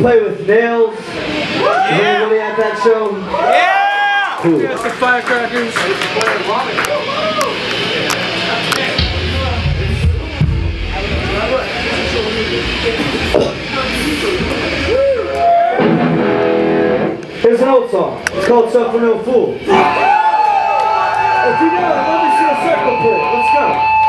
we played with Nails. Was anybody at that show? Yeah! Cool. Got the firecrackers. Here's an old song. It's called Suffer No Fool. If you know it, let me see a circle pit. Let's go.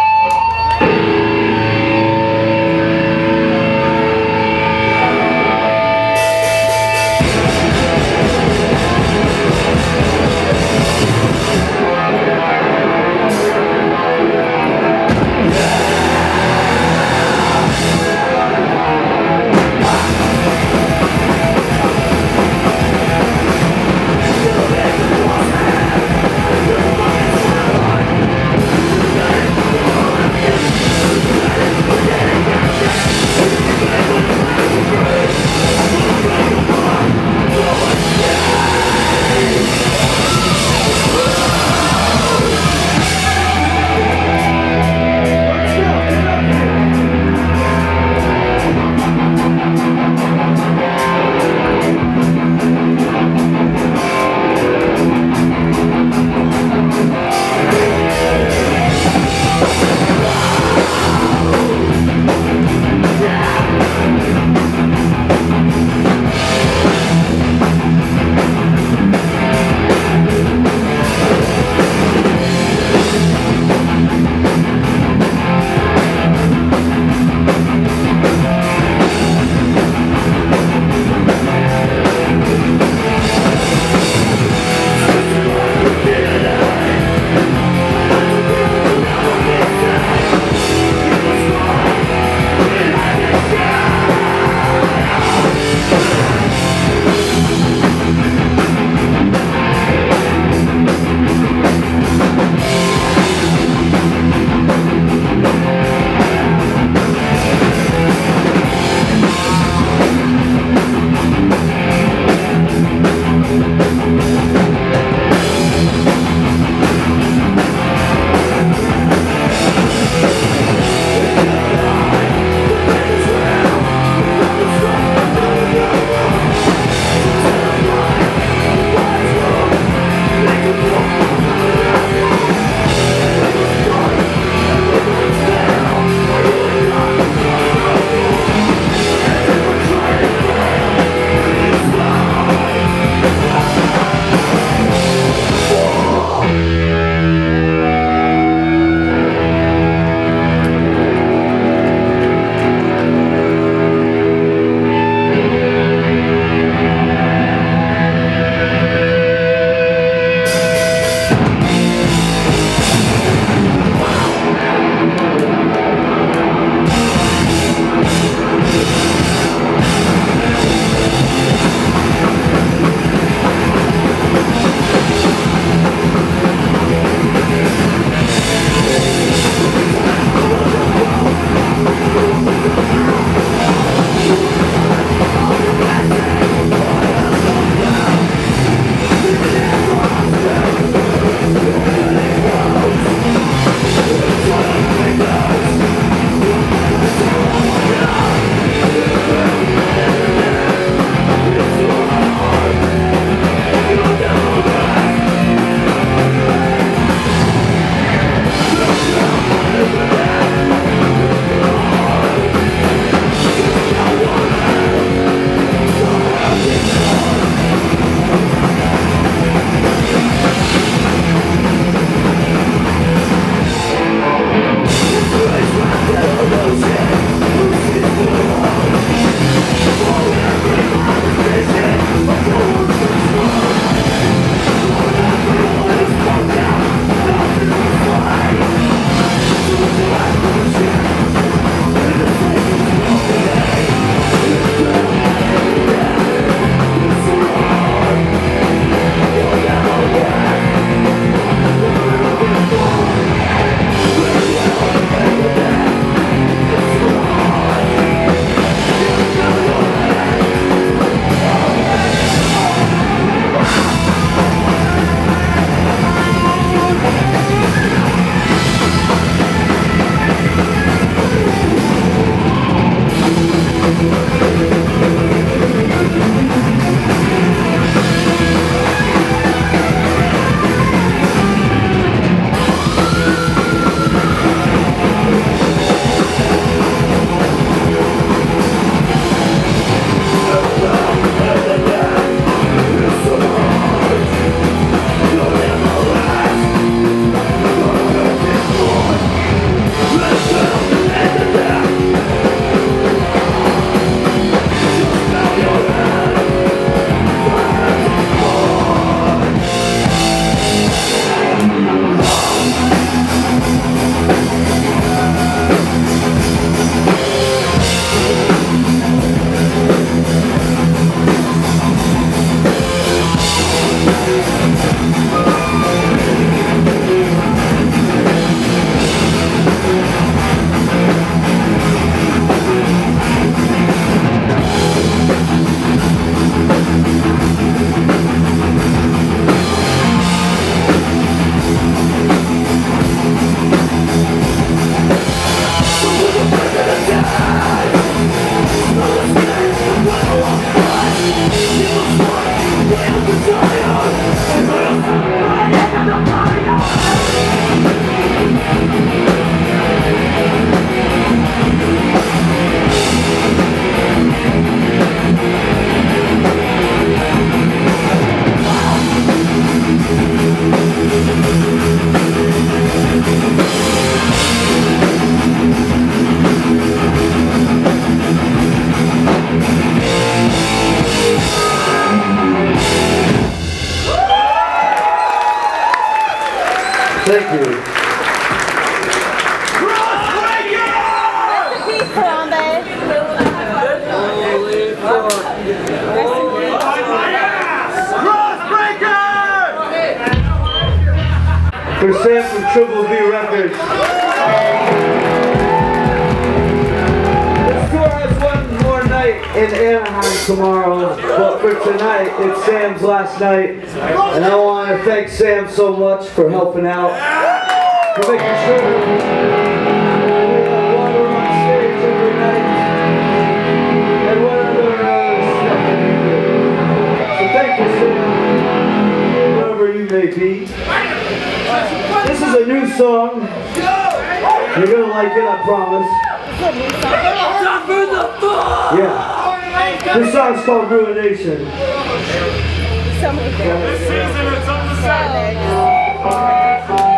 Tomorrow, but for tonight, it's Sam's last night. And I want to thank Sam so much for helping out, for making sure we have water on stage every night, and whatever uh, stuff that you do. So thank you, Sam, wherever you may be. This is a new song. You're gonna like it, I promise. Yeah. This song's called Ruination. So many things. Alright,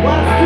Here